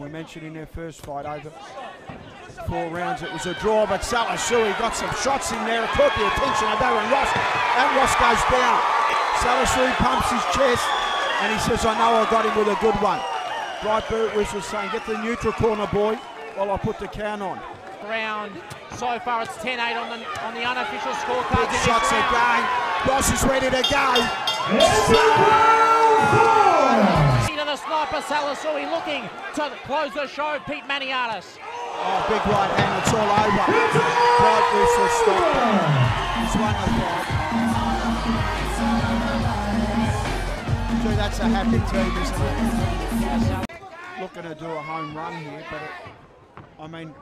We mentioned in their first fight over four rounds it was a draw, but Sa'lesui got some shots in there. It caught the attention of Aaron Ross, and Ross goes down. Sa'lesui pumps his chest, and he says, I know I got him with a good one. Bright Burt was saying, get the neutral corner, boy, while I put the count on. Round so far, it's 10-8 on the on the unofficial scorecard. Big shots again. Ross is ready to go. The sniper, Sa'lesui looking to close the show. Pete Maniatis. Oh, big right hand, it's all over. Bright Whistle stopped it. He's won the. Gee, that's a happy team, isn't it? Looking to do a home run here, but it, I mean,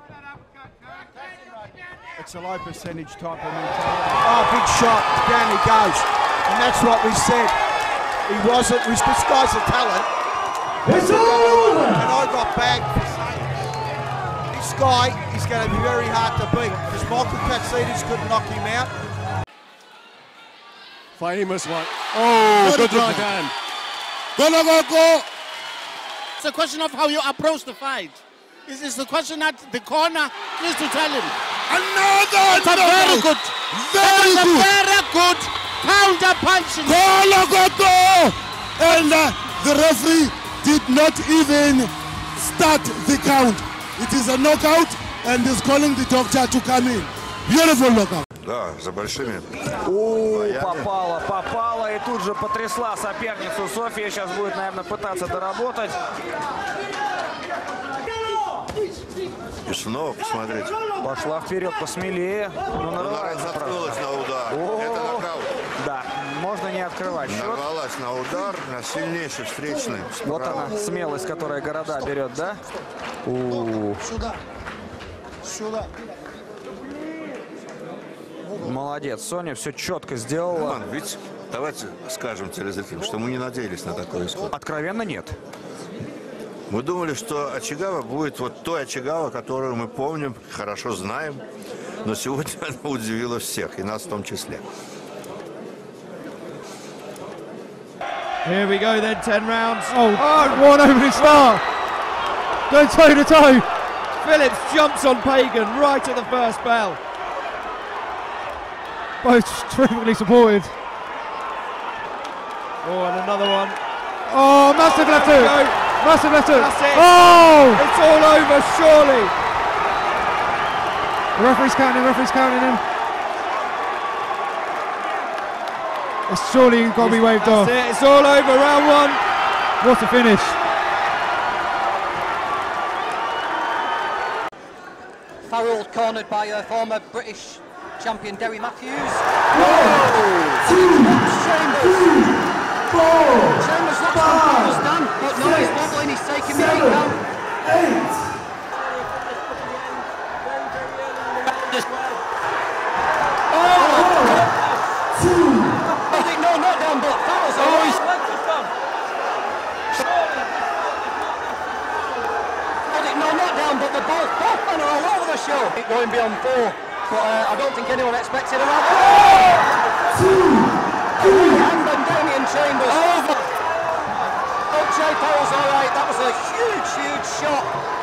it's a low percentage type of mentality. Oh, big shot. Down he goes. And that's what we said. He wasn't. This guy's a talent. It's over! And I got bagged for saying that. This guy is going to be very hard to beat because Michael Katsidis couldn't knock him out. Famous one. Oh, good right hand. Go, go, go, go. It's a question of how you approach the fight. Is this the question at the corner? Please to tell him. Another It's a very good, Very good. very good counter punching. Go, go, go. And uh, the referee did not even start the count. It is a knockout and is calling the doctor to come in. Beautiful knockout. Да, за большими. У, попала, попала и тут же потрясла соперницу София. Сейчас будет, наверное, пытаться доработать. И снова посмотрите. Пошла вперед посмелее. Ну, правда. разоткнулась на удар. О. Можно не открывать счет. Нарвалась на удар, на сильнейший встречный. Вот она, смелость, которая города берет, да? У, Сюда. Сюда. молодец. Соня все четко сделала. Роман, ведь давайте скажем телезрителям, что мы не надеялись на такой исход. Откровенно нет. Мы думали, что Очагава будет вот той Очагава, которую мы помним, хорошо знаем. Но сегодня она удивила всех, и нас в том числе. Here we go then, 10 rounds. Oh, oh one opening star. Go toe to toe. Phillips jumps on Pagan right at the first bell. Both terrifically supported. Oh, and another one. Oh, massive left hook. Massive left hook. Oh! It's all over, surely. The referee's counting, referee's counting him. It's surely got to be waved off. It. It's all over. Round one. What a finish. Farrell cornered by uh, former British champion Derry Mathews. Chambers looks confused, Dan, but no, he's wobbling, he's taking the eight count. I think no knockdown, but Farrell's always. I think but the both both men are all over the show. Going beyond four, but uh, I don't think anyone expected him. And then Damian Chambers over. Oh, Jay Farrell's all right. That was a huge, huge shot.